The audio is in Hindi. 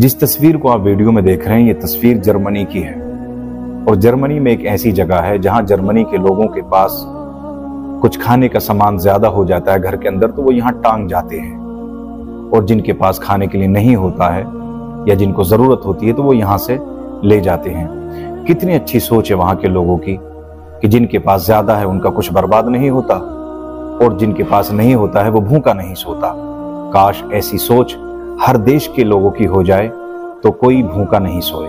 जिस तस्वीर को आप वीडियो में देख रहे हैं, ये तस्वीर जर्मनी की है। और जर्मनी में एक ऐसी जगह है, जहाँ जर्मनी के लोगों के पास कुछ खाने का सामान ज़्यादा हो जाता है घर के अंदर तो वो यहाँ टांग जाते हैं। और जिनके पास खाने के लिए नहीं होता है, या जिनको ज़रूरत होती है तो वो यहाँ से ले जाते हैं। कितनी अच्छी सोच है वहाँ के लोगों की, कि जिनके पास ज़्यादा है, उनका कुछ बर्बाद नहीं होता, और जिनके पास नहीं होता है, वो भूखा नहीं सोता। काश ऐसी सोच हर देश के लोगों की हो जाए तो कोई भूखा नहीं सोए।